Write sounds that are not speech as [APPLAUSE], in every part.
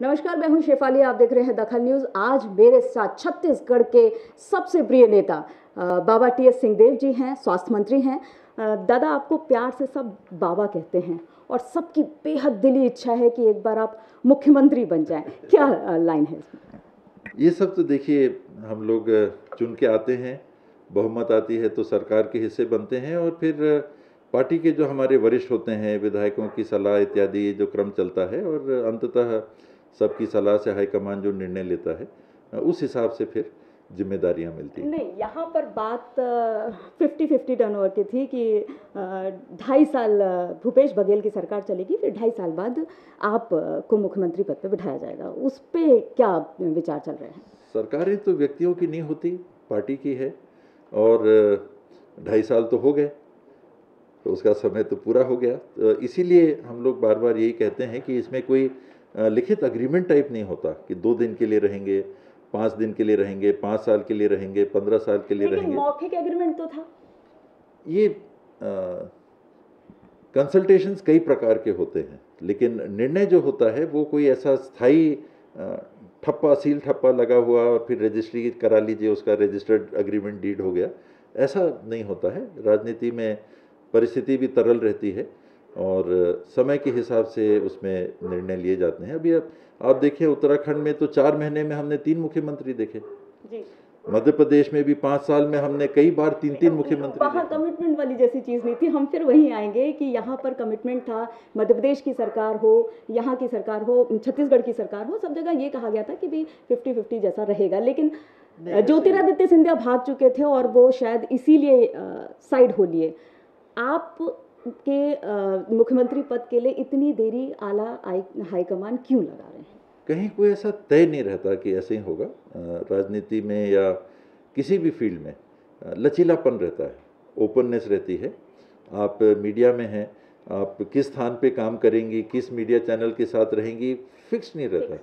नमस्कार, मैं हूँ शेफाली, आप देख रहे हैं दखल न्यूज़। आज मेरे साथ छत्तीसगढ़ के सबसे प्रिय नेता बाबा टी एस सिंहदेव जी हैं, स्वास्थ्य मंत्री हैं। दादा, आपको प्यार से सब बाबा कहते हैं और सबकी बेहद दिली इच्छा है कि एक बार आप मुख्यमंत्री बन जाएँ। क्या लाइन है इसमें? ये सब तो देखिए, हम लोग चुन के आते हैं, बहुमत आती है तो सरकार के हिस्से बनते हैं और फिर पार्टी के जो हमारे वरिष्ठ होते हैं, विधायकों की सलाह इत्यादि जो क्रम चलता है और अंततः सबकी सलाह से हाईकमान जो निर्णय लेता है उस हिसाब से फिर जिम्मेदारियाँ मिलती हैं। नहीं यहाँ पर बात फिफ्टी फिफ्टी टर्नओवर की थी कि ढाई साल भूपेश बघेल की सरकार चलेगी फिर ढाई साल बाद आप को मुख्यमंत्री पद पर बिठाया जाएगा। उस पर क्या विचार चल रहे हैं? सरकारें तो व्यक्तियों की नहीं होती पार्टी की है और ढाई साल तो हो गए तो उसका समय तो पूरा हो गया। तो इसीलिए हम लोग बार बार यही कहते हैं कि इसमें कोई लिखित अग्रीमेंट टाइप नहीं होता कि दो दिन के लिए रहेंगे पाँच दिन के लिए रहेंगे पाँच साल के लिए रहेंगे पंद्रह साल के लिए रहेंगे। मौखिक एग्रीमेंट तो था। ये कंसल्टेशंस कई प्रकार के होते हैं लेकिन निर्णय जो होता है वो कोई ऐसा स्थायी ठप्पा सील ठप्पा लगा हुआ और फिर रजिस्ट्री करा लीजिए उसका रजिस्टर्ड अग्रीमेंट डीड हो गया ऐसा नहीं होता है। राजनीति में परिस्थिति भी तरल रहती है। और समय के हिसाब से उसमें निर्णय लिए जाते हैं। अभी आप, देखिए उत्तराखंड में तो चार महीने में हमने तीन मुख्यमंत्री देखे। जी। मध्य प्रदेश में भी पाँच साल में हमने कई बार तीन तीन मुख्यमंत्री वहाँ कमिटमेंट वाली जैसी चीज़ नहीं थी। हम फिर वहीं आएँगे कि यहाँ पर कमिटमेंट था। मध्य प्रदेश की सरकार हो यहाँ की सरकार हो छत्तीसगढ़ की सरकार हो सब जगह ये कहा गया था कि भी फिफ्टी फिफ्टी जैसा रहेगा। लेकिन ज्योतिरादित्य सिंधिया भाग चुके थे और वो शायद इसीलिए साइड हो लिए। आप के मुख्यमंत्री पद के लिए इतनी देरी आला हाईकमान क्यों लगा रहे हैं? कहीं कोई ऐसा तय नहीं रहता कि ऐसे ही होगा। राजनीति में या किसी भी फ़ील्ड में लचीलापन रहता है ओपननेस रहती है। आप मीडिया में हैं आप किस स्थान पे काम करेंगी किस मीडिया चैनल के साथ रहेंगी फिक्स नहीं रहता।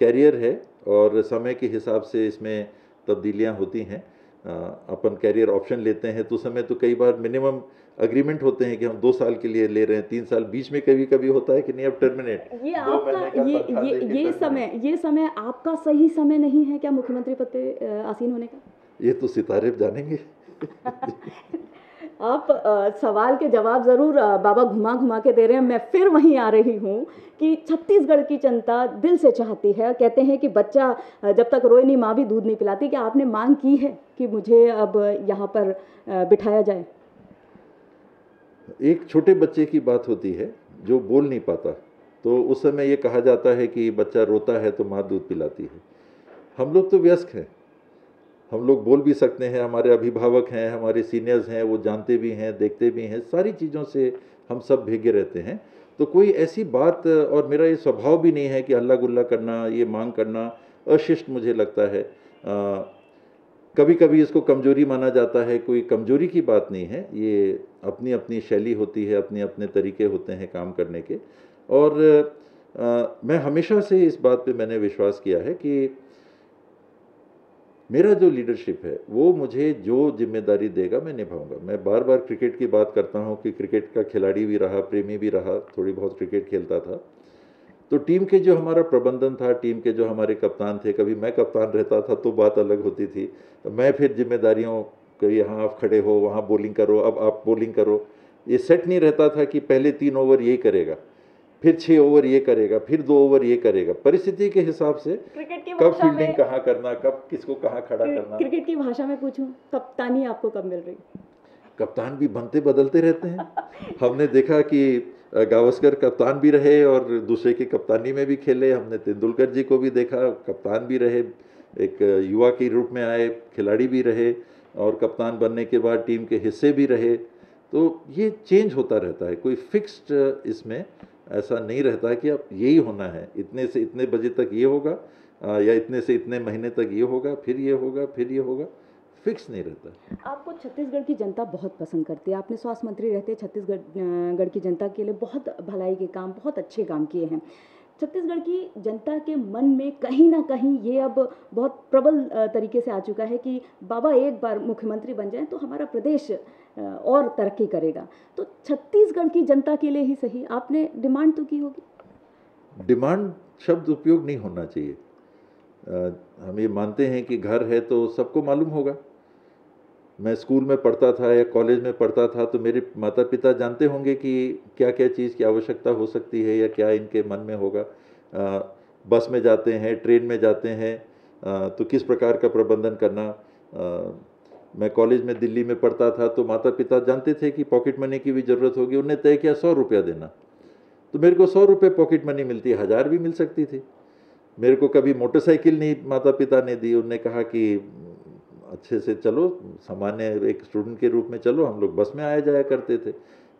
कैरियर है और समय के हिसाब से इसमें तब्दीलियाँ होती हैं। अपन कैरियर ऑप्शन लेते हैं तो समय तो कई बार मिनिमम अग्रीमेंट होते हैं कि हम दो साल के लिए ले रहे हैं तीन साल बीच में कभी कभी होता है कि नहीं अब टर्मिनेट ये आपका ये ये ये समय ये समय आपका सही समय नहीं है क्या मुख्यमंत्री पद पे आसीन होने का? ये तो सितारे जानेंगे। [LAUGHS] आप अ, सवाल के जवाब ज़रूर बाबा घुमा घुमा के दे रहे हैं। मैं फिर वहीं आ रही हूँ कि छत्तीसगढ़ की जनता दिल से चाहती है कहते हैं कि बच्चा जब तक रोए नहीं माँ भी दूध नहीं पिलाती। कि आपने मांग की है कि मुझे अब यहाँ पर बिठाया जाए? एक छोटे बच्चे की बात होती है जो बोल नहीं पाता। तो उस समय ये कहा जाता है कि बच्चा रोता है तो माँ दूध पिलाती है। हम लोग तो व्यस्क हैं। हम लोग बोल भी सकते हैं हमारे अभिभावक हैं हमारे सीनियर्स हैं वो जानते भी हैं देखते भी हैं सारी चीज़ों से हम सब भेगे रहते हैं। तो कोई ऐसी बात और मेरा ये स्वभाव भी नहीं है कि अल्लाह गुल्ला करना ये मांग करना अशिष्ट मुझे लगता है। अ, कभी कभी इसको कमज़ोरी माना जाता है कोई कमज़ोरी की बात नहीं है ये अपनी अपनी शैली होती है अपने अपने तरीके होते हैं काम करने के। और अ, मैं हमेशा से इस बात पे मैंने विश्वास किया है कि मेरा जो लीडरशिप है वो मुझे जो ज़िम्मेदारी देगा मैं निभाऊँगा। मैं बार बार क्रिकेट की बात करता हूँ कि क्रिकेट का खिलाड़ी भी रहा प्रेमी भी रहा थोड़ी बहुत क्रिकेट खेलता था। तो टीम के जो हमारा प्रबंधन था टीम के जो हमारे कप्तान थे कभी मैं कप्तान रहता था तो बात अलग होती थी। तो मैं फिर जिम्मेदारियों कि यहाँ आप खड़े हो वहाँ बॉलिंग करो अब आप बॉलिंग करो। ये सेट नहीं रहता था कि पहले तीन ओवर ये करेगा फिर छः ओवर ये करेगा फिर दो ओवर ये करेगा। परिस्थिति के हिसाब से क्रिकेट की कब फील्डिंग कहाँ करना कब किसको कहाँ खड़ा करना। क्रिकेट की भाषा में पूछूँ कप्तानी आपको कब मिल रही? कप्तान भी बनते बदलते रहते हैं। [LAUGHS] हमने देखा कि गावस्कर कप्तान भी रहे और दूसरे की कप्तानी में भी खेले। हमने तेंदुलकर जी को भी देखा, कप्तान भी रहे, एक युवा के रूप में आए, खिलाड़ी भी रहे और कप्तान बनने के बाद टीम के हिस्से भी रहे। तो ये चेंज होता रहता है, कोई फिक्स्ड इसमें ऐसा नहीं रहता कि अब यही होना है। इतने से इतने बजे तक ये होगा या इतने से इतने महीने तक ये होगा, फिर ये होगा, फिर ये होगा। फिक्स नहीं रहता। आपको छत्तीसगढ़ की जनता बहुत पसंद करती है। आपने स्वास्थ्य मंत्री रहते छत्तीसगढ़ की जनता के लिए बहुत भलाई के काम बहुत अच्छे काम किए हैं। छत्तीसगढ़ की जनता के मन में कहीं ना कहीं ये अब बहुत प्रबल तरीके से आ चुका है कि बाबा एक बार मुख्यमंत्री बन जाए तो हमारा प्रदेश और तरक्की करेगा। तो छत्तीसगढ़ की जनता के लिए ही सही। आपने डिमांड तो की होगी? डिमांड शब्द उपयोग नहीं होना चाहिए। अ, हम ये मानते हैं कि घर है तो सबको मालूम होगा। मैं स्कूल में पढ़ता था या कॉलेज में पढ़ता था तो मेरे माता पिता जानते होंगे कि क्या क्या चीज़ की आवश्यकता हो सकती है या क्या इनके मन में होगा। अ, बस में जाते हैं ट्रेन में जाते हैं अ, तो किस प्रकार का प्रबंधन करना। अ, मैं कॉलेज में दिल्ली में पढ़ता था तो माता पिता जानते थे कि पॉकेट मनी की भी ज़रूरत होगी उन्होंने तय किया सौ रुपया देना। तो मेरे को सौ रुपये पॉकेट मनी मिलती हज़ार भी मिल सकती थी। मेरे को कभी मोटरसाइकिल नहीं माता पिता ने दी उन्होंने कहा कि अच्छे से चलो सामान्य एक स्टूडेंट के रूप में चलो हम लोग बस में आया जाया करते थे।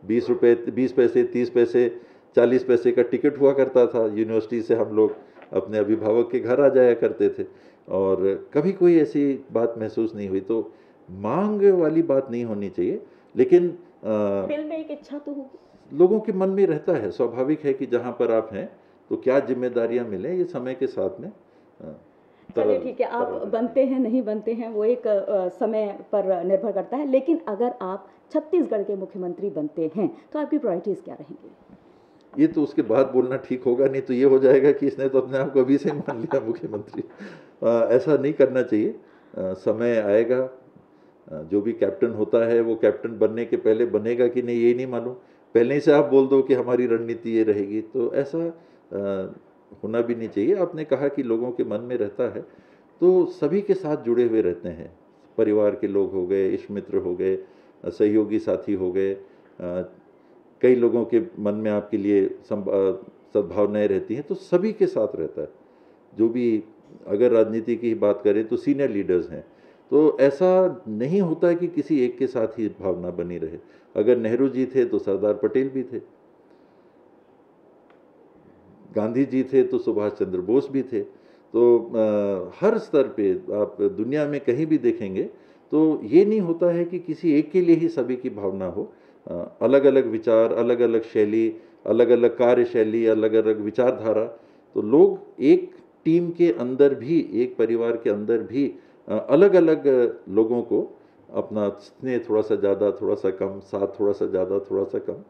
बीस रुपये बीस पैसे तीस पैसे चालीस पैसे का टिकट हुआ करता था। यूनिवर्सिटी से हम लोग अपने अभिभावक के घर आ जाया करते थे। और कभी कोई ऐसी बात महसूस नहीं हुई। तो मांग वाली बात नहीं होनी चाहिए। लेकिन अ, दिल में एक इच्छा तो होगी। लोगों के मन में रहता है। स्वाभाविक है कि जहाँ पर आप हैं तो क्या जिम्मेदारियाँ मिलें ये समय के साथ में? अ, चलिए ठीक है आप बनते हैं नहीं बनते हैं वो एक समय पर निर्भर करता है। लेकिन अगर आप छत्तीसगढ़ के मुख्यमंत्री बनते हैं तो आपकी प्रायोरिटीज़ क्या रहेंगी? ये तो उसके बाद बोलना ठीक होगा नहीं तो ये हो जाएगा कि इसने तो अपने आप को अभी से मान लिया मुख्यमंत्री। ऐसा नहीं करना चाहिए। अ, समय आएगा जो भी कैप्टन होता है वो कैप्टन बनने के पहले बनेगा कि नहीं ये नहीं मालूम। पहले ही से आप बोल दो कि हमारी रणनीति ये रहेगी। तो ऐसा होना भी नहीं चाहिए। आपने कहा कि लोगों के मन में रहता है तो सभी के साथ जुड़े हुए रहते हैं। परिवार के लोग हो गए, इष्ट मित्र हो गए, सहयोगी साथी हो गए कई लोगों के मन में आपके लिए सद्भावनाएँ रहती हैं तो सभी के साथ रहता है। जो भी अगर राजनीति की बात करें तो सीनियर लीडर्स हैं। तो ऐसा नहीं होता है कि किसी एक के साथ ही भावना बनी रहे। अगर नेहरू जी थे तो सरदार पटेल भी थे। गांधी जी थे तो सुभाष चंद्र बोस भी थे। तो अ, हर स्तर पे आप दुनिया में कहीं भी देखेंगे तो ये नहीं होता है कि किसी एक के लिए ही सभी की भावना हो। आ, अलग अलग विचार अलग अलग शैली अलग अलग कार्यशैली अलग अलग विचारधारा। तो लोग एक टीम के अंदर भी एक परिवार के अंदर भी अलग अलग लोगों को अपना स्नेह थोड़ा सा ज़्यादा थोड़ा सा कम साथ थोड़ा सा ज़्यादा थोड़ा सा कम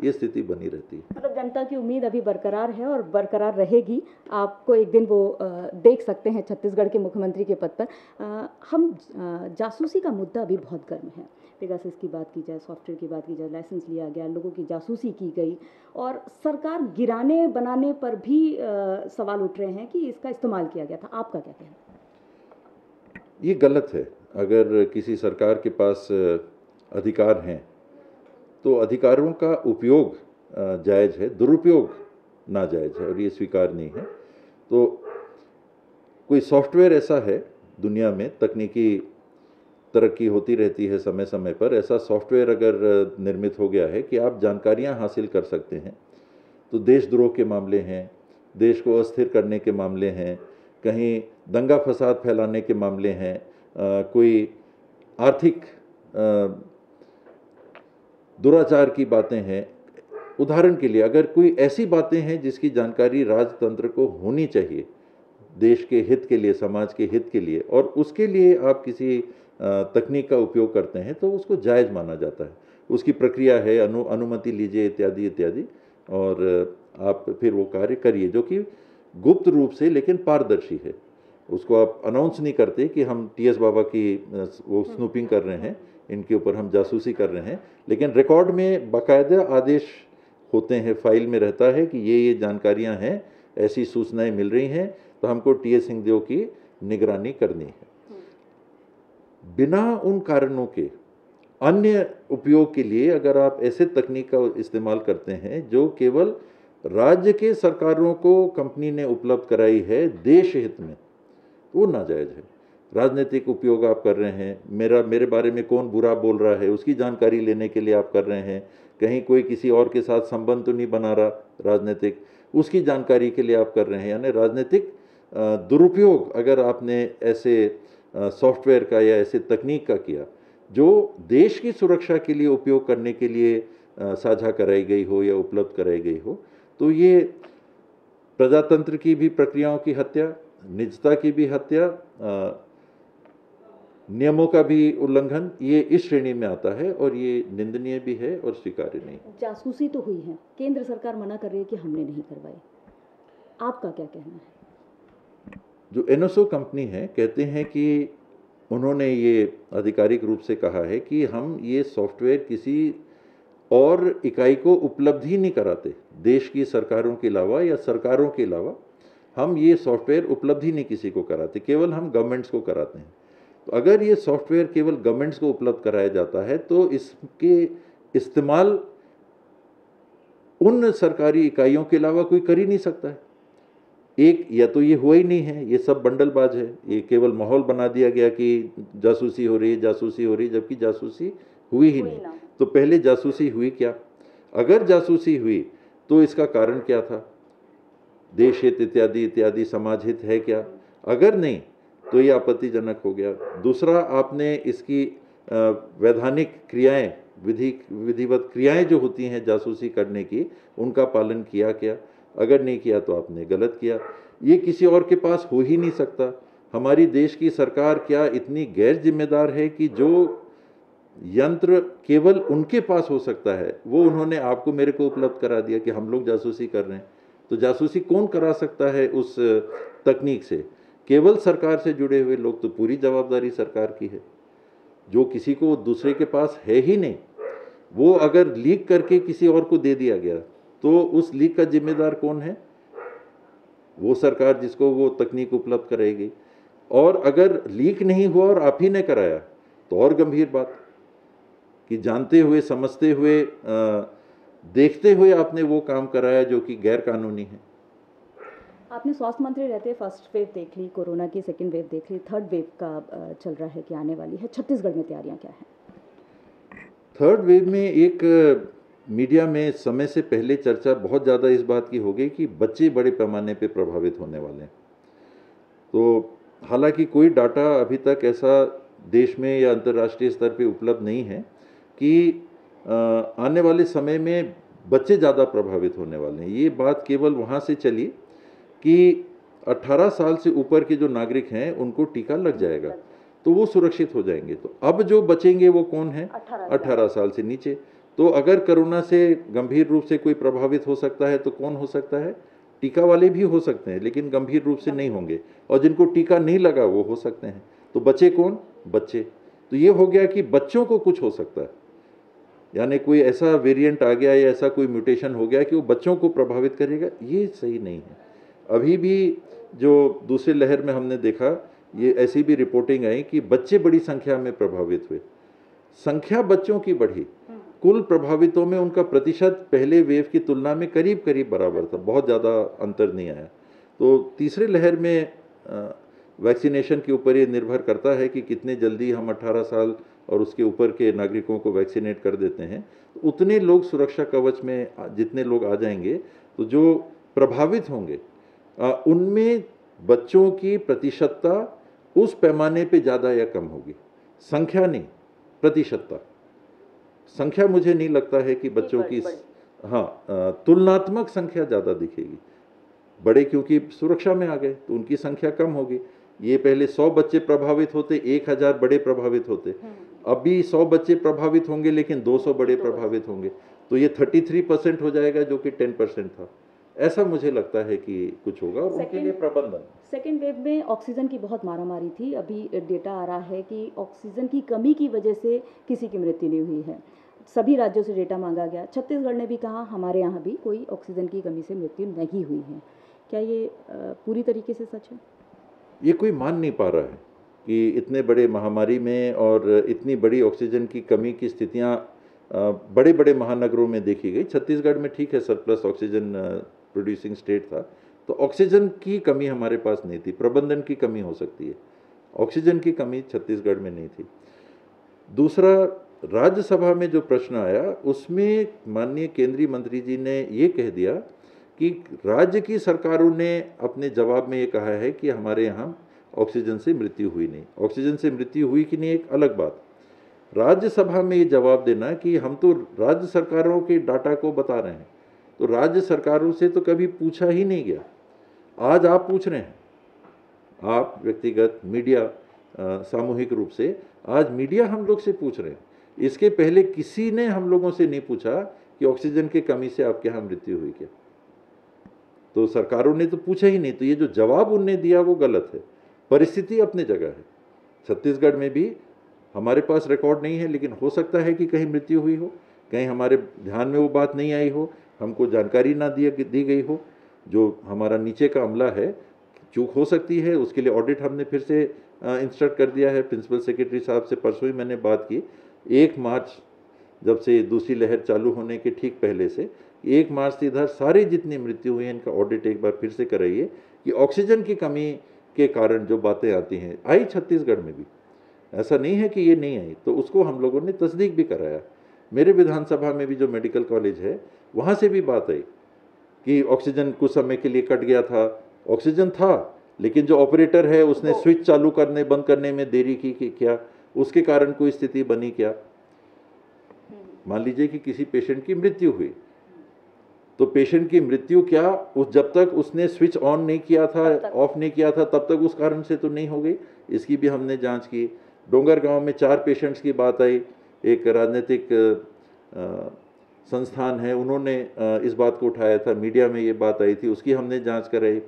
ये स्थिति बनी रहती है। मतलब जनता की उम्मीद अभी बरकरार है और बरकरार रहेगी। आपको एक दिन वो देख सकते हैं छत्तीसगढ़ के मुख्यमंत्री के पद पर। हम जासूसी का मुद्दा अभी बहुत गर्म है। पेगासिस की बात की जाए सॉफ्टवेयर की बात की जाए लाइसेंस लिया गया लोगों की जासूसी की गई और सरकार गिराने बनाने पर भी सवाल उठ रहे हैं कि इसका इस्तेमाल किया गया था। आपका क्या कहना ये गलत है। अगर किसी सरकार के पास अधिकार हैं तो अधिकारों का उपयोग जायज़ है, दुरुपयोग नाजायज़ है और ये स्वीकार नहीं है। तो कोई सॉफ्टवेयर ऐसा है दुनिया में, तकनीकी तरक्की होती रहती है समय समय पर, ऐसा सॉफ्टवेयर अगर निर्मित हो गया है कि आप जानकारियाँ हासिल कर सकते हैं तो देशद्रोह के मामले हैं, देश को अस्थिर करने के मामले हैं, कहीं दंगा फसाद फैलाने के मामले हैं कोई आर्थिक दुराचार की बातें हैं। उदाहरण के लिए, अगर कोई ऐसी बातें हैं जिसकी जानकारी राजतंत्र को होनी चाहिए, देश के हित के लिए, समाज के हित के लिए, और उसके लिए आप किसी तकनीक का उपयोग करते हैं तो उसको जायज़ माना जाता है। उसकी प्रक्रिया है, अनु, अनुमति लीजिए, इत्यादि इत्यादि, और आप फिर वो कार्य करिए, जो कि गुप्त रूप से, लेकिन पारदर्शी है। उसको आप अनाउंस नहीं करते कि हम टी एस बाबा की वो स्नूपिंग कर रहे हैं इनके ऊपर हम जासूसी कर रहे हैं लेकिन रिकॉर्ड में बाकायदा आदेश होते हैं फ़ाइल में रहता है कि ये ये जानकारियाँ हैं ऐसी सूचनाएँ मिल रही हैं तो हमको टी एस सिंहदेव की निगरानी करनी है। बिना उन कारणों के अन्य उपयोग के लिए अगर आप ऐसे तकनीक का इस्तेमाल करते हैं जो केवल राज्य के सरकारों को कंपनी ने उपलब्ध कराई है देश हित में वो नाजायज़ है। राजनीतिक उपयोग आप कर रहे हैं। मेरा, मेरे बारे में कौन बुरा बोल रहा है, उसकी जानकारी लेने के लिए आप कर रहे हैं। कहीं कोई किसी और के साथ संबंध तो नहीं बना रहा राजनीतिक। उसकी जानकारी के लिए आप कर रहे हैं। यानी राजनीतिक दुरुपयोग अगर आपने ऐसे सॉफ्टवेयर का या ऐसे तकनीक का किया, जो देश की सुरक्षा के लिए उपयोग करने के लिए साझा कराई गई हो या उपलब्ध कराई गई हो तो ये प्रजातंत्र की भी प्रक्रियाओं की हत्या निजता की भी हत्या नियमों का भी उल्लंघन ये इस श्रेणी में आता है और ये निंदनीय भी है और स्वीकार्य नहीं। जासूसी तो हुई है। केंद्र सरकार मना कर रही है कि हमने नहीं करवाई। आपका क्या कहना है? जो एनओसो कंपनी है कहते हैं कि उन्होंने ये आधिकारिक रूप से कहा है कि हम ये सॉफ्टवेयर किसी और इकाई को उपलब्ध ही नहीं कराते। देश की सरकारों के अलावा या सरकारों के अलावा। हम ये सॉफ्टवेयर उपलब्ध ही नहीं किसी को कराते केवल हम गवर्नमेंट्स को कराते हैं। तो अगर ये सॉफ्टवेयर केवल गवर्नमेंट्स को उपलब्ध कराया जाता है तो इसके इस्तेमाल उन सरकारी इकाइयों के अलावा कोई कर ही नहीं सकता है। एक या तो ये हुआ ही नहीं है ये सब बंडलबाज है। ये केवल माहौल बना दिया गया कि जासूसी हो रही है जासूसी हो रही है जबकि जासूसी हुई ही नहीं। तो पहले जासूसी हुई क्या? अगर जासूसी हुई तो इसका कारण क्या था? देश हित इत्यादि इत्यादि समाज हित है क्या? अगर नहीं तो ये आपत्तिजनक हो गया। दूसरा, आपने इसकी वैधानिक क्रियाएँ, विधि, विधिवत क्रियाएँ जो होती हैं जासूसी करने की, उनका पालन किया क्या? अगर नहीं किया तो आपने गलत किया। ये किसी और के पास हो ही नहीं सकता। हमारी देश की सरकार क्या इतनी गैर जिम्मेदार है कि जो यंत्र केवल उनके पास हो सकता है, वो उन्होंने आपको मेरे को उपलब्ध करा दिया कि हम लोग जासूसी कर रहे हैं? तो जासूसी कौन करा सकता है उस तकनीक से? केवल सरकार से जुड़े हुए लोग तो पूरी जवाबदारी सरकार की है। जो किसी को दूसरे के पास है ही नहीं वो अगर लीक करके किसी और को दे दिया गया तो उस लीक का जिम्मेदार कौन है? वो सरकार जिसको वो तकनीक उपलब्ध कराएगी और अगर लीक नहीं हुआ और आप ही ने कराया तो और गंभीर बात कि जानते हुए समझते हुए आ, देखते हुए आपने वो काम कराया जो कि गैर कानूनी है। आपने स्वास्थ्य मंत्री रहते फ़र्स्ट वेव देख ली कोरोना की सेकेंड वेव देख ली थर्ड वेव का चल रहा है कि आने वाली है। छत्तीसगढ़ में तैयारियाँ क्या हैं? थर्ड वेव में एक मीडिया में समय से पहले चर्चा बहुत ज़्यादा इस बात की हो गई कि बच्चे बड़े पैमाने पे प्रभावित होने वाले हैं। तो हालाँकि कोई डाटा अभी तक ऐसा देश में या अंतर्राष्ट्रीय स्तर पे उपलब्ध नहीं है कि आने वाले समय में बच्चे ज़्यादा प्रभावित होने वाले हैं। ये बात केवल वहाँ से चली कि 18 साल से ऊपर के जो नागरिक हैं उनको टीका लग जाएगा तो वो सुरक्षित हो जाएँगे। तो अब जो बचेंगे वो कौन है? अठारह साल से नीचे। तो अगर कोरोना से गंभीर रूप से कोई प्रभावित हो सकता है तो कौन हो सकता है? टीका वाले भी हो सकते हैं लेकिन गंभीर रूप से नहीं होंगे। और जिनको टीका नहीं लगा वो हो सकते हैं। तो बचे कौन? बच्चे। तो ये हो गया कि बच्चों को कुछ हो सकता है। यानी कोई ऐसा वेरिएंट आ गया या ऐसा कोई म्यूटेशन हो गया कि वो बच्चों को प्रभावित करेगा, ये सही नहीं है। अभी भी जो दूसरी लहर में हमने देखा, ये ऐसी भी रिपोर्टिंग आई कि बच्चे बड़ी संख्या में प्रभावित हुए। संख्या बच्चों की बढ़ी। कुल प्रभावितों में उनका प्रतिशत पहले वेव की तुलना में करीब करीब बराबर था, बहुत ज़्यादा अंतर नहीं आया। तो तीसरे लहर में वैक्सीनेशन के ऊपर ये निर्भर करता है कि कितने जल्दी हम 18 साल और उसके ऊपर के नागरिकों को वैक्सीनेट कर देते हैं तो उतने लोग सुरक्षा कवच में जितने लोग आ जाएँगे तो जो प्रभावित होंगे उनमें बच्चों की प्रतिशतता उस पैमाने पे ज़्यादा या कम होगी। संख्या नहीं प्रतिशतता। संख्या मुझे नहीं लगता है कि बच्चों की हाँ तुलनात्मक संख्या ज़्यादा दिखेगी। बड़े क्योंकि सुरक्षा में आ गए तो उनकी संख्या कम होगी। ये पहले सौ बच्चे प्रभावित होते एक हज़ार बड़े प्रभावित होते। हम्म। अभी सौ बच्चे प्रभावित होंगे लेकिन दो सौ बड़े प्रभावित होंगे। तो ये थर्टी थ्री परसेंट हो जाएगा जो कि टेन परसेंट था। ऐसा मुझे लगता है कि कुछ होगा उनके लिए प्रबंधन। सेकेंड वेव में ऑक्सीजन की बहुत मारामारी थी। अभी डेटा आ रहा है कि ऑक्सीजन की कमी की वजह से किसी की मृत्यु नहीं हुई है। सभी राज्यों से डेटा मांगा गया। छत्तीसगढ़ ने भी कहा हमारे यहाँ भी कोई ऑक्सीजन की कमी से मृत्यु नहीं हुई है। क्या ये पूरी तरीके से सच है? ये कोई मान नहीं पा रहा है। कि इतने बड़े महामारी में और इतनी बड़ी ऑक्सीजन की कमी की स्थितियाँ बड़े बड़े महानगरों में देखी गई। छत्तीसगढ़ में ठीक है सरप्लस ऑक्सीजन प्रोड्यूसिंग स्टेट था। तो ऑक्सीजन की कमी हमारे पास नहीं थी, प्रबंधन की कमी हो सकती है। ऑक्सीजन की कमी छत्तीसगढ़ में नहीं थी। दूसरा, राज्यसभा में जो प्रश्न आया, उसमें माननीय केंद्रीय मंत्री जी ने ये कह दिया कि राज्य की सरकारों ने अपने जवाब में ये कहा है कि हमारे यहाँ ऑक्सीजन से मृत्यु हुई नहीं। ऑक्सीजन से मृत्यु हुई कि नहीं, एक अलग बात। राज्यसभा में ये जवाब देना कि हम तो राज्य सरकारों के डाटा को बता रहे हैं। तो राज्य सरकारों से तो कभी पूछा ही नहीं गया। आज आप पूछ रहे हैं। आप व्यक्तिगत मीडिया सामूहिक रूप से आज मीडिया हम लोग से पूछ रहे हैं। इसके पहले किसी ने हम लोगों से नहीं पूछा कि ऑक्सीजन की कमी से आपके यहाँ मृत्यु हुई क्या। तो सरकारों ने तो पूछा ही नहीं। तो ये जो जवाब उनने दिया वो गलत है। परिस्थिति अपने जगह है। छत्तीसगढ़ में भी हमारे पास रिकॉर्ड नहीं है, लेकिन हो सकता है कि कहीं मृत्यु हुई हो, कहीं हमारे ध्यान में वो बात नहीं आई हो, हमको जानकारी ना दी दी गई हो, जो हमारा नीचे का अमला है, चूक हो सकती है, उसके लिए ऑडिट हमने फिर से इंस्ट्रक्ट कर दिया है। प्रिंसिपल सेक्रेटरी साहब से परसों ही मैंने बात की। एक मार्च जब से दूसरी लहर चालू होने के ठीक पहले से, एक मार्च से इधर सारी जितनी मृत्यु हुई है, इनका ऑडिट एक बार फिर से कराइए कि ऑक्सीजन की कमी के कारण जो बातें आती हैं आई छत्तीसगढ़ में भी। ऐसा नहीं है कि ये नहीं आई तो उसको हम लोगों ने तस्दीक भी कराया। मेरे विधानसभा में भी जो मेडिकल कॉलेज है वहाँ से भी बात आई कि ऑक्सीजन कुछ समय के लिए कट गया था। ऑक्सीजन था लेकिन जो ऑपरेटर है उसने स्विच चालू करने बंद करने में देरी की कि क्या? उसके कारण कोई स्थिति बनी क्या? मान लीजिए कि किसी पेशेंट की मृत्यु हुई। तो पेशेंट की मृत्यु क्या उस जब तक उसने स्विच ऑन नहीं किया था ऑफ़ नहीं किया था तब तक उस कारण से तो नहीं हो गई? इसकी भी हमने जाँच की। डोंगर गाँव में चार पेशेंट्स की बात आई। एक राजनीतिक संस्थान है उन्होंने इस बात को उठाया था। मीडिया में ये बात आई थी उसकी हमने जाँच कराई।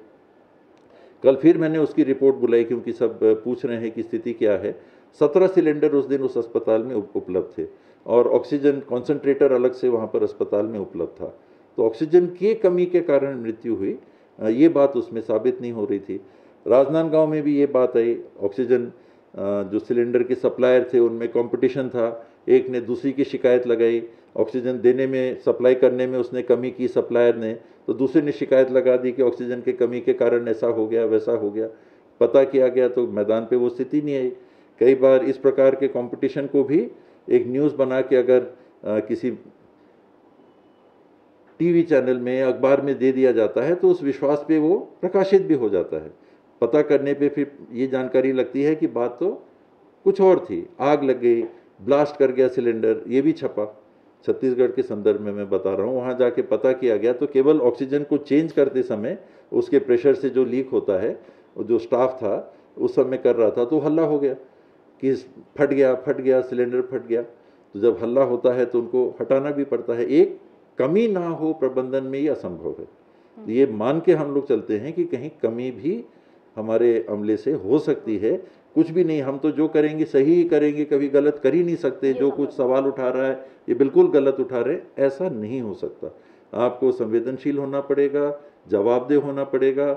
कल फिर मैंने उसकी रिपोर्ट बुलाई क्योंकि सब पूछ रहे हैं कि स्थिति क्या है। सत्रह सिलेंडर उस दिन उस अस्पताल में उपलब्ध थे और ऑक्सीजन कॉन्सेंट्रेटर अलग से वहाँ पर अस्पताल में उपलब्ध था। तो ऑक्सीजन की कमी के कारण मृत्यु हुई। ये बात उसमें साबित नहीं हो रही थी। राजनांदगांव में भी ये बात आई। ऑक्सीजन जो सिलेंडर के सप्लायर थे, उनमें कंपटीशन था। एक ने दूसरी की शिकायत लगाई। ऑक्सीजन देने में सप्लाई करने में उसने कमी की सप्लायर ने। तो दूसरे ने शिकायत लगा दी कि ऑक्सीजन के कमी के कारण ऐसा हो गया, वैसा हो गया। पता किया गया तो मैदान पे वो स्थिति नहीं आई। कई बार इस प्रकार के कंपटीशन को भी एक न्यूज़ बना के अगर किसी टीवी चैनल में अखबार में दे दिया जाता है तो उस विश्वास पे वो प्रकाशित भी हो जाता है। पता करने पे फिर ये जानकारी लगती है कि बात तो कुछ और थी। आग लग गई, ब्लास्ट कर गया सिलेंडर, ये भी छपा। छत्तीसगढ़ के संदर्भ में मैं बता रहा हूँ, वहाँ जाके पता किया गया तो केवल ऑक्सीजन को चेंज करते समय उसके प्रेशर से जो लीक होता है, जो स्टाफ था, उस समय कर रहा था तो हल्ला हो गया। कि फट गया फट गया, सिलेंडर फट गया। तो जब हल्ला होता है तो उनको हटाना भी पड़ता है। एक कमी ना हो प्रबंधन में ये असंभव है। तो ये मान के हम लोग चलते हैं कि कहीं कमी भी हमारे अमले से हो सकती है। कुछ भी नहीं हम तो जो करेंगे सही ही करेंगे कभी गलत कर ही नहीं सकते जो कुछ सवाल उठा रहा है ये बिल्कुल गलत उठा रहे ऐसा नहीं हो सकता। आपको संवेदनशील होना पड़ेगा जवाबदेह होना पड़ेगा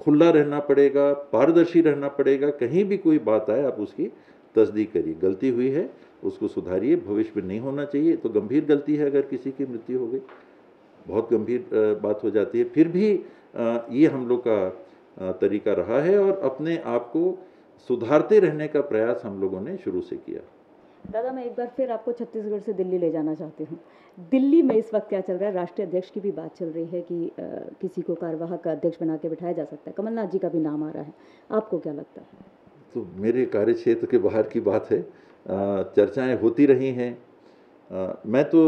खुला रहना पड़ेगा पारदर्शी रहना पड़ेगा कहीं भी कोई बात आए आप उसकी तस्दीक करिए। गलती हुई है उसको सुधारिए भविष्य में नहीं होना चाहिए तो गंभीर गलती है अगर किसी की मृत्यु हो गई। बहुत गंभीर बात हो जाती है। फिर भी ये हम लोग का तरीका रहा है और अपने आप को सुधारते रहने का प्रयास हम लोगों ने शुरू से किया। दादा मैं एक बार फिर आपको छत्तीसगढ़ से दिल्ली ले जाना चाहती हूँ। दिल्ली में इस वक्त क्या चल रहा है? राष्ट्रीय अध्यक्ष की भी बात चल रही है कि आ, किसी को कार्यवाहक का अध्यक्ष बना के बिठाया जा सकता है। कमलनाथ जी का भी नाम आ रहा है। आपको क्या लगता है? तो मेरे कार्य क्षेत्र के बाहर की बात है। चर्चाएँ होती रही हैं। मैं तो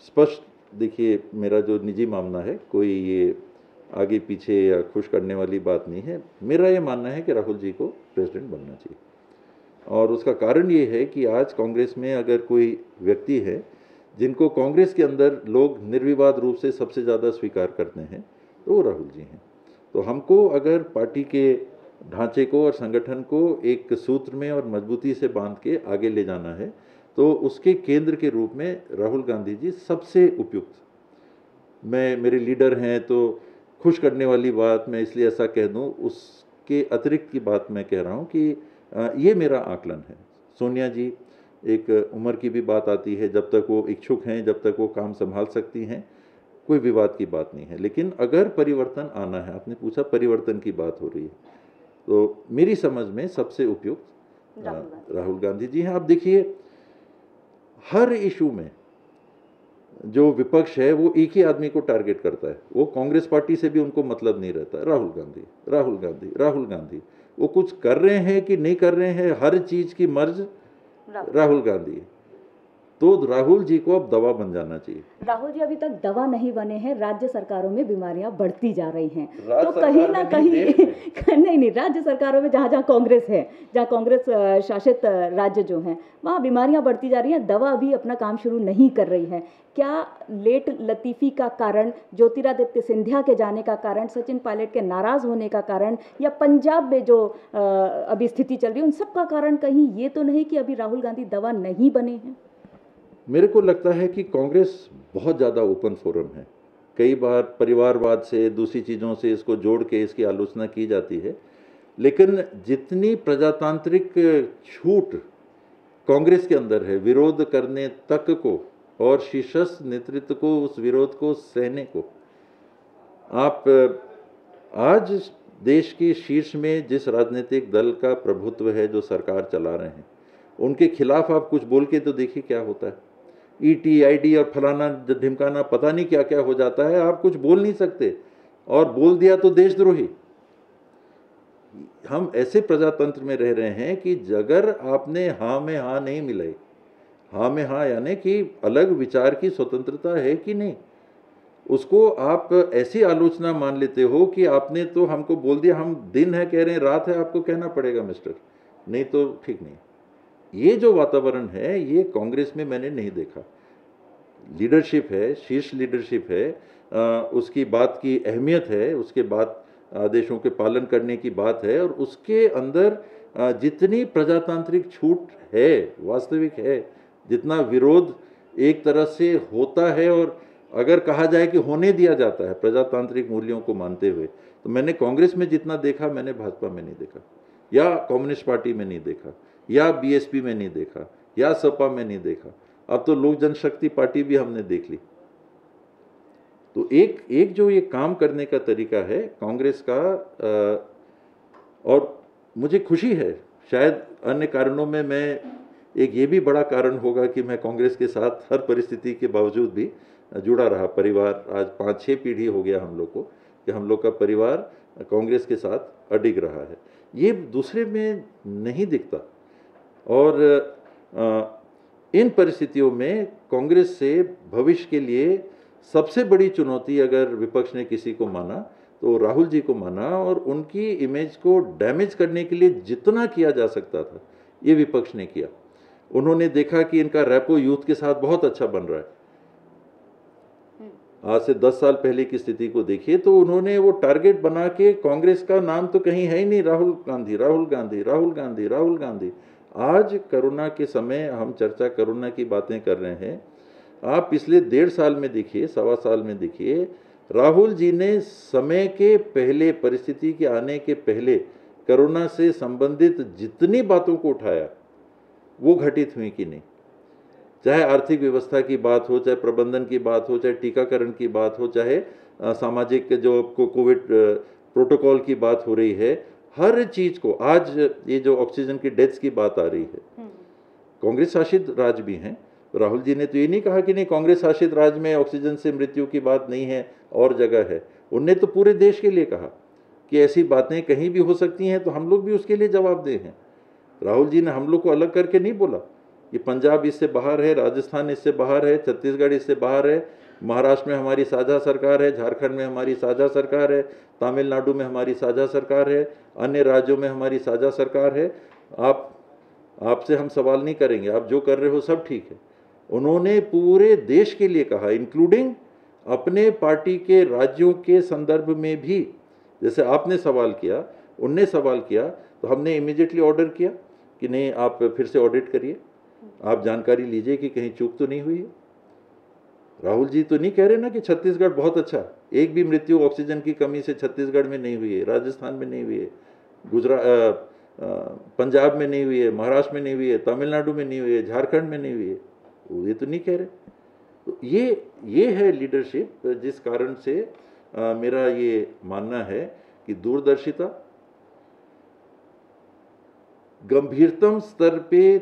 स्पष्ट, देखिए, मेरा जो निजी मामला है, कोई ये आगे पीछे या खुश करने वाली बात नहीं है। मेरा ये मानना है कि राहुल जी को प्रेसिडेंट बनना चाहिए। और उसका कारण ये है कि आज कांग्रेस में अगर कोई व्यक्ति है, जिनको कांग्रेस के अंदर लोग निर्विवाद रूप से सबसे ज़्यादा स्वीकार करते हैं तो वो राहुल जी हैं। तो हमको अगर पार्टी के ढांचे को और संगठन को एक सूत्र में और मजबूती से बाँध के आगे ले जाना है। तो उसके केंद्र के रूप में राहुल गांधी जी सबसे उपयुक्त। मैं, मेरे लीडर हैं तो खुश करने वाली बात मैं इसलिए ऐसा कह दूँ, उसके अतिरिक्त की बात मैं कह रहा हूँ कि ये मेरा आकलन है। सोनिया जी, एक उम्र की भी बात आती है, जब तक वो इच्छुक हैं, जब तक वो काम संभाल सकती हैं, कोई विवाद की बात नहीं है। लेकिन अगर परिवर्तन आना है, आपने पूछा परिवर्तन की बात हो रही है तो मेरी समझ में सबसे उपयुक्त राहुल गांधी। जी हैं। आप देखिए हर इशू में जो विपक्ष है वो एक ही आदमी को टारगेट करता है। वो कांग्रेस पार्टी से भी उनको मतलब नहीं रहता। राहुल गांधी राहुल गांधी राहुल गांधी। वो कुछ कर रहे हैं कि नहीं कर रहे हैं हर चीज़ की मर्ज राहुल। गांधी तो राहुल जी को अब दवा बन जाना चाहिए। राहुल जी अभी तक दवा नहीं बने हैं राज्य सरकारों में बीमारियाँ बढ़ती जा रही हैं। तो कहीं ना कहीं नहीं, [LAUGHS] नहीं नहीं राज्य सरकारों में जहाँ जहाँ कांग्रेस है जहाँ कांग्रेस शासित राज्य जो हैं वहाँ बीमारियाँ बढ़ती जा रही हैं। दवा अभी अपना काम शुरू नहीं कर रही है। क्या लेट लतीफ़ी का कारण ज्योतिरादित्य सिंधिया के जाने का कारण सचिन पायलट के नाराज़ होने का कारण या पंजाब में जो अभी स्थिति चल रही है उन सब का कारण कहीं? ये तो नहीं कि अभी राहुल गांधी दवा नहीं बने हैं। मेरे को लगता है कि कांग्रेस बहुत ज़्यादा ओपन फोरम है। कई बार परिवारवाद से, दूसरी चीज़ों से इसको जोड़ के इसकी आलोचना की जाती है। लेकिन जितनी प्रजातांत्रिक छूट कांग्रेस के अंदर है, विरोध करने तक को और शीर्षस्थ नेतृत्व को, उस विरोध को, सहने को, आप, आज देश के शीर्ष में जिस राजनीतिक दल का प्रभुत्व है, जो सरकार चला रहे हैं, उनके खिलाफ आप कुछ बोल के तो देखिए क्या होता है। ईटी आईडी और फलाना ढिमकाना पता नहीं क्या क्या हो जाता है, आप कुछ बोल नहीं सकते। और बोल दिया तो देशद्रोही। हम ऐसे प्रजातंत्र में रह रहे हैं कि अगर आपने हाँ में हाँ नहीं मिलाई हाँ में हाँ यानी कि अलग विचार की स्वतंत्रता है कि नहीं, उसको आप ऐसी आलोचना मान लेते हो कि आपने तो हमको बोल दिया, हम दिन है कह रहे हैं, रात है, आपको कहना पड़ेगा, मिस्टर। नहीं तो ठीक नहीं। ये जो वातावरण है ये कांग्रेस में मैंने नहीं देखा। लीडरशिप है शीर्ष लीडरशिप है आ, उसकी बात की अहमियत है उसके बाद आदेशों के पालन करने की बात है और उसके अंदर आ, जितनी प्रजातांत्रिक छूट है वास्तविक है जितना विरोध एक तरह से होता है और अगर कहा जाए कि होने दिया जाता है प्रजातांत्रिक मूल्यों को मानते हुए तो मैंने कांग्रेस में जितना देखा मैंने भाजपा में नहीं देखा या कम्युनिस्ट पार्टी में नहीं देखा। या बीएसपी में नहीं देखा या सपा में नहीं देखा। अब तो लोक जनशक्ति पार्टी भी हमने देख ली। तो एक एक जो ये काम करने का तरीका है कांग्रेस का आ, और मुझे खुशी है शायद अन्य कारणों में मैं एक ये भी बड़ा कारण होगा कि मैं कांग्रेस के साथ हर परिस्थिति के बावजूद भी जुड़ा रहा। परिवार आज पाँच छः पीढ़ी हो गया हम लोग को कि हम लोग का परिवार कांग्रेस के साथ अडिग रहा है। ये दूसरे में नहीं दिखता। और इन परिस्थितियों में कांग्रेस से भविष्य के लिए सबसे बड़ी चुनौती अगर विपक्ष ने किसी को माना तो राहुल जी को माना और उनकी इमेज को डैमेज करने के लिए जितना किया जा सकता था ये विपक्ष ने किया। उन्होंने देखा कि इनका रैपो यूथ के साथ बहुत अच्छा बन रहा है। आज से दस साल पहले की स्थिति को देखिए तो उन्होंने वो टारगेट बना के कांग्रेस का नाम तो कहीं है ही नहीं राहुल गांधी राहुल गांधी राहुल गांधी राहुल गांधी। आज कोरोना के समय हम चर्चा कोरोना की बातें कर रहे हैं। आप पिछले डेढ़ साल में देखिए, सवा साल में देखिए, राहुल जी ने समय के पहले, परिस्थिति के आने के पहले कोरोना से संबंधित जितनी बातों को उठाया, वो घटित हुई कि नहीं? चाहे आर्थिक व्यवस्था की बात हो, चाहे प्रबंधन की बात हो, चाहे टीकाकरण की बात हो, चाहे सामाजिक जो आपको कोविड प्रोटोकॉल की बात हो रही है हर चीज़ को आज ये जो ऑक्सीजन की डेथ्स की बात आ रही है कांग्रेस शासित राज्य भी हैं। राहुल जी ने तो ये नहीं कहा कि नहीं कांग्रेस शासित राज्य में ऑक्सीजन से मृत्यु की बात नहीं है और जगह है। उनने तो पूरे देश के लिए कहा कि ऐसी बातें कहीं भी हो सकती हैं तो हम लोग भी उसके लिए जवाबदेह हैं। राहुल जी ने हम लोग को अलग करके नहीं बोला कि पंजाब इससे बाहर है राजस्थान इससे बाहर है छत्तीसगढ़ इससे बाहर है महाराष्ट्र में हमारी साझा सरकार है, झारखंड में हमारी साझा सरकार है, तमिलनाडु में हमारी साझा सरकार है, अन्य राज्यों में हमारी साझा सरकार है। आप, आपसे हम सवाल नहीं करेंगे, आप जो कर रहे हो सब ठीक है। उन्होंने पूरे देश के लिए कहा इंक्लूडिंग अपने पार्टी के राज्यों के संदर्भ में भी, जैसे आपने सवाल किया, उनने सवाल किया तो हमने इमिजिएटली ऑर्डर किया कि नहीं, आप फिर से ऑडिट करिए। आप जानकारी लीजिए कि कहीं चूक तो नहीं हुई है। राहुल जी तो नहीं कह रहे ना कि छत्तीसगढ़ बहुत अच्छा। एक भी मृत्यु ऑक्सीजन की कमी से छत्तीसगढ़ में नहीं हुई है राजस्थान में नहीं हुई है गुजरात पंजाब में नहीं हुई है महाराष्ट्र में नहीं हुई है तमिलनाडु में नहीं हुई है झारखंड में नहीं हुई है वो ये तो नहीं कह रहे। तो ये ये है लीडरशिप जिस कारण से आ, मेरा ये मानना है कि दूरदर्शिता गंभीरतम स्तर पे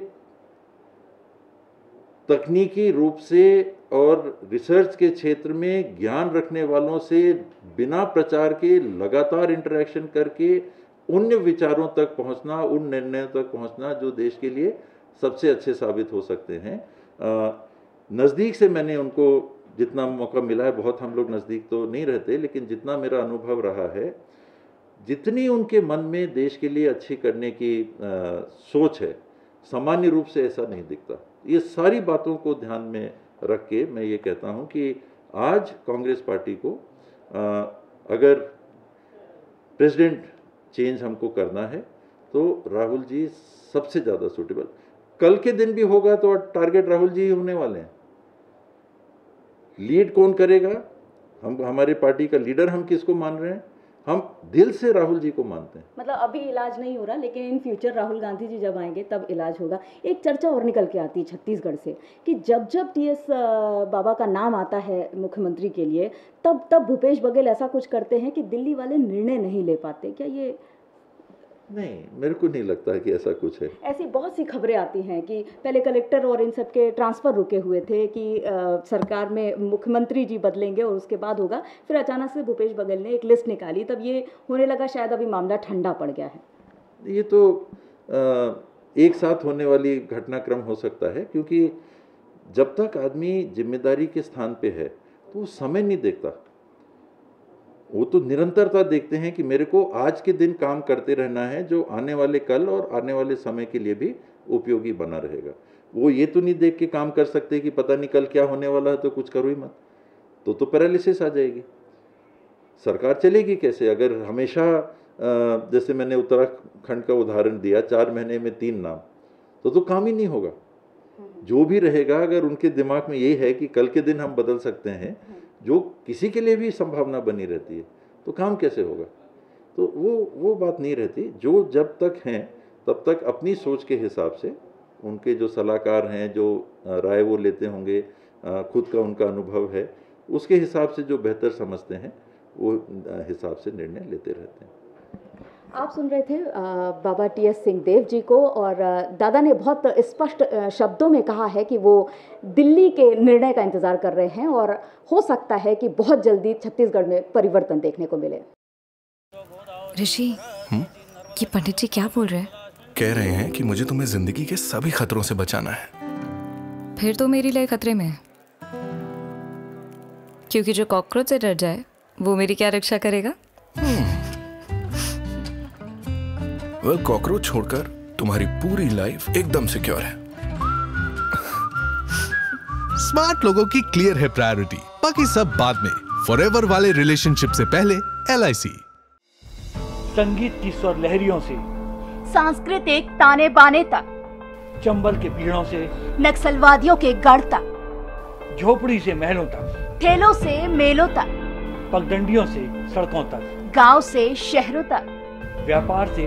तकनीकी रूप से और रिसर्च के क्षेत्र में ज्ञान रखने वालों से बिना प्रचार के लगातार इंटरेक्शन करके उन विचारों तक पहुँचना उन निर्णयों तक पहुँचना जो देश के लिए सबसे अच्छे साबित हो सकते हैं। नज़दीक से मैंने उनको जितना मौका मिला है बहुत हम लोग नज़दीक तो नहीं रहते लेकिन जितना मेरा अनुभव रहा है जितनी उनके मन में देश के लिए अच्छी करने की आ, सोच है सामान्य रूप से ऐसा नहीं दिखता। ये सारी बातों को ध्यान में रख के मैं ये कहता हूँ कि आज कांग्रेस पार्टी को आ, अगर प्रेसिडेंट चेंज हमको करना है तो राहुल जी सबसे ज़्यादा सूटेबल कल के दिन भी होगा तो टारगेट राहुल जी ही होने वाले हैं। लीड कौन करेगा? हम हमारी पार्टी का लीडर हम किसको मान रहे हैं? हम दिल से राहुल जी को मानते हैं। मतलब अभी इलाज नहीं हो रहा, लेकिन इन फ्यूचर राहुल गांधी जी जब आएँगे, तब इलाज होगा। एक चर्चा और निकल के आती है छत्तीसगढ़ से, कि जब जब टी एस बाबा का नाम आता है मुख्यमंत्री के लिए, तब तब भूपेश बघेल ऐसा कुछ करते हैं कि दिल्ली वाले निर्णय नहीं ले पाते। क्या ये नहीं मेरे को नहीं लगता है कि ऐसा कुछ है। ऐसी बहुत सी खबरें आती हैं कि पहले कलेक्टर और इन सब के ट्रांसफ़र रुके हुए थे कि आ, सरकार में मुख्यमंत्री जी बदलेंगे और उसके बाद होगा। फिर अचानक से भूपेश बघेल ने एक लिस्ट निकाली तब ये होने लगा शायद अभी मामला ठंडा पड़ गया है। ये तो आ, एक साथ होने वाली घटनाक्रम हो सकता है क्योंकि जब तक आदमी ज़िम्मेदारी के स्थान पे है तो वो समय नहीं देखता। वो तो निरंतरता देखते हैं कि मेरे को आज के दिन काम करते रहना है जो आने वाले कल और आने वाले समय के लिए भी उपयोगी बना रहेगा। वो ये तो नहीं देख के काम कर सकते कि पता नहीं कल क्या होने वाला है तो कुछ करो ही मत। तो तो पैरालिसिस आ जाएगी। सरकार चलेगी कैसे? अगर हमेशा जैसे मैंने उत्तराखंड का उदाहरण दिया चार महीने में तीन नाम तो तो काम ही नहीं होगा। जो भी रहेगा अगर उनके दिमाग में यही है कि कल के दिन हम बदल सकते हैं जो किसी के लिए भी संभावना बनी रहती है तो काम कैसे होगा? तो वो वो बात नहीं रहती। जो जब तक हैं, तब तक अपनी सोच के हिसाब से उनके जो सलाहकार हैं, जो राय वो लेते होंगे खुद का उनका अनुभव है, उसके हिसाब से जो बेहतर समझते हैं, वो हिसाब से निर्णय लेते रहते हैं। आप सुन रहे थे बाबा टी एस सिंहदेव जी को और दादा ने बहुत स्पष्ट शब्दों में कहा है कि वो दिल्ली के निर्णय का इंतज़ार कर रहे हैं और हो सकता है कि बहुत जल्दी छत्तीसगढ़ में परिवर्तन देखने को मिले। ऋषि ये पंडित जी क्या बोल रहे हैं? कह रहे हैं कि मुझे तुम्हें ज़िंदगी के सभी खतरों से बचाना है। फिर तो मेरी लिए खतरे में है। क्योंकि जो कॉकरोच से डर जाए वो मेरी क्या रक्षा करेगा? वह कॉकरोच छोड़कर तुम्हारी पूरी लाइफ एकदम सिक्योर है। स्मार्ट लोगों की क्लियर है प्रायोरिटी बाकी सब बाद में। फॉरएवर वाले रिलेशनशिप से पहले एलआईसी संगीत की स्वर लहरियों से सांस्कृतिक ताने बाने तक। चंबल के पीड़ों से नक्सलवादियों के गढ़ तक। झोपड़ी से महलों तक। ठेलों से मेलों तक। पगडंडियों से सड़कों तक। गाँव से शहरों तक। व्यापार से